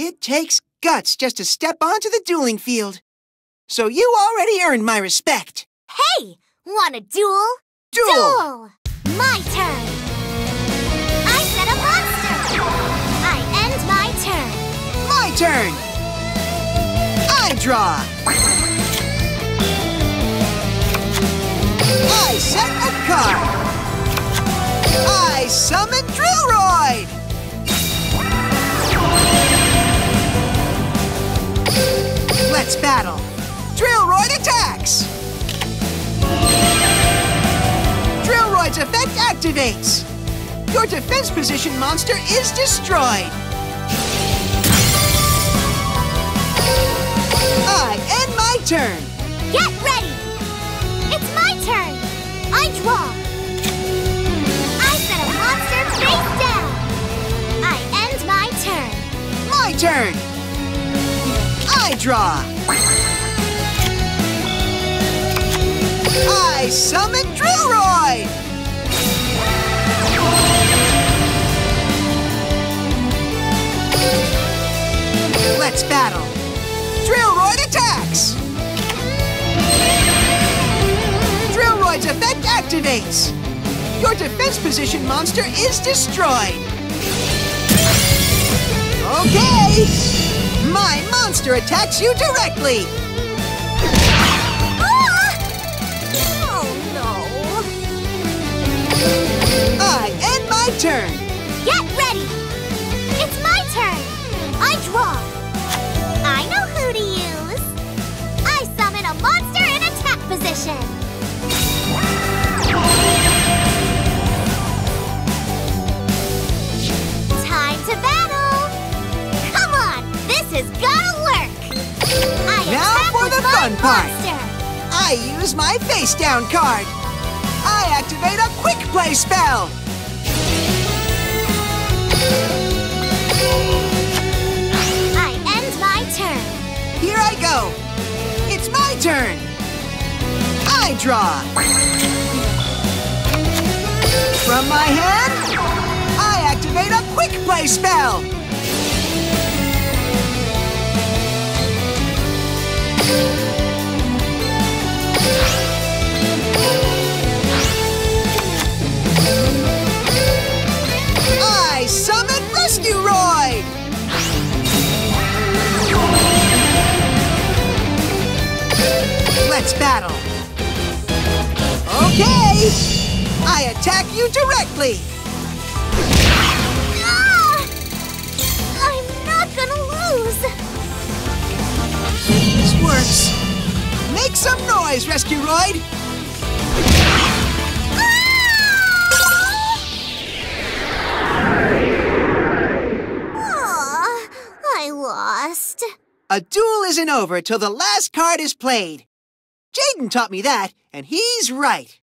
It takes guts just to step onto the dueling field. So you already earned my respect. Hey! Want a duel? Duel! Duel! My turn! I set a monster! I end my turn! My turn! I draw! I set a card! I summon Drillroid! Activates! Your defense position monster is destroyed! I end my turn! Get ready! It's my turn! I draw! I set a monster face down! I end my turn! My turn! I draw! I summon Drillroid! Let's battle! Drillroid attacks! Drillroid's effect activates! Your defense position monster is destroyed! Okay! My monster attacks you directly! Fun part. I use my face down card! I activate a quick play spell! I end my turn! Here I go! It's my turn! I draw! From my hand, I activate a quick play spell! Battle! Okay! I attack you directly! Ah! I'm not gonna lose! This works! Make some noise, Rescueroid! Aw, I lost. A duel isn't over till the last card is played. Jaden taught me that, and he's right.